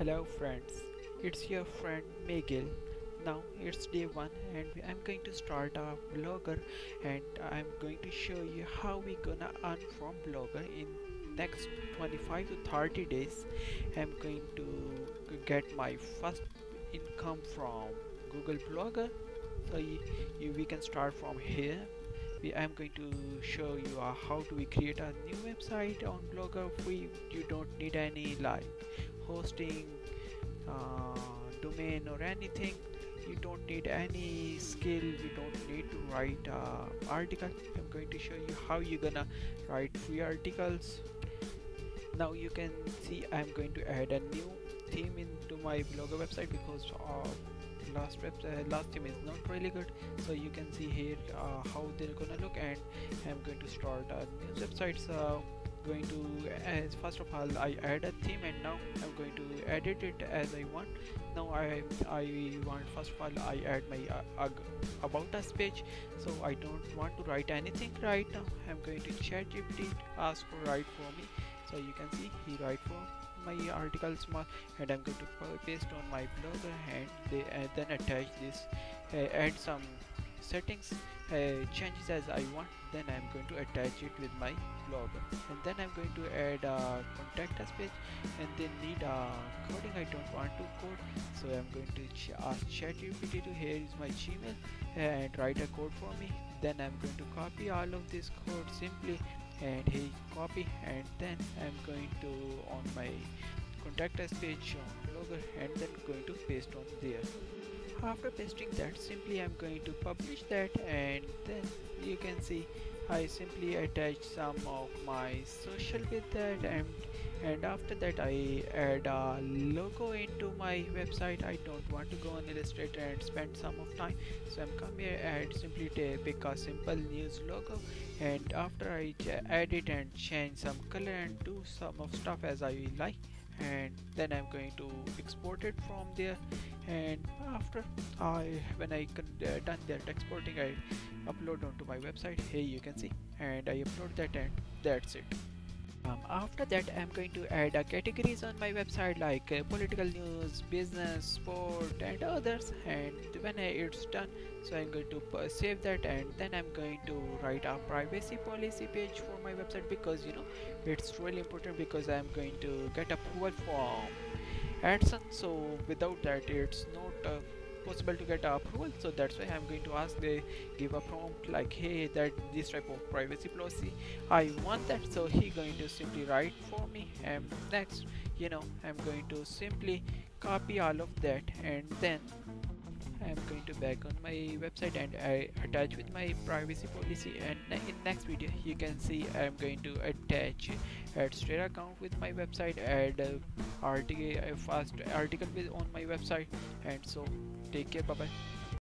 Hello friends, it's your friend Miguel. Now it's day one and I'm going to start a blogger and I'm going to show you how we gonna earn from blogger in next 25 to 30 days. I'm going to get my first income from Google Blogger. So you, you, we can start from here. I'm going to show you uh, how do we create a new website on Blogger. We you don't need any like hosting uh, domain or anything you don't need any skill you don't need to write uh, article. I'm going to show you how you're gonna write free articles. Now you can see i'm going to add a new theme into my blogger website because uh, last uh, last theme is not really good. So you can see here uh, how they're gonna look and i'm going to start a new website. So going to as first of all I add a theme and now I'm going to edit it as I want. Now I I want first of all I add my uh, about us page. So I don't want to write anything right now. I'm going to ChatGPT ask for write for me. So you can see he write for my articles and I'm going to paste on my blogger and they then attach this uh, add some settings uh, changes as I want then I'm going to attach it with my blog and then I'm going to add a contact us page and then need a coding. I don't want to code so I'm going to ch ask ChatGPT to here is my Gmail and write a code for me. Then I'm going to copy all of this code simply and he copy. And then I'm going to on my contact us page on blogger and then going to paste on there after pasting that simply I'm going to publish that and then you can see I simply attach some of my social with that and and after that I add a logo into my website. I don't want to go on Illustrator and spend some of time so I'm come here and simply pick a simple news logo and after I add it and change some color and do some of stuff as I like and then I'm going to export it from there. And after I when I uh, done that exporting I upload onto my website. Here you can see. And I upload that and that's it um, after that I'm going to add uh, categories on my website like uh, political news, business, sport and others. And when it's done so I'm going to save that and then I'm going to write a privacy policy page for my website because you know it's really important because I'm going to get approval from AdSense. So without that it's not uh, possible to get approval so that's why i'm going to ask they give a prompt like hey that this type of privacy policy i want that so he going to simply write for me and next you know i'm going to simply copy all of that and then I'm going to back on my website and I attach with my privacy policy and in next video you can see I'm going to attach straight account with my website add uh, article uh, fast article with on my website and so take care. Bye bye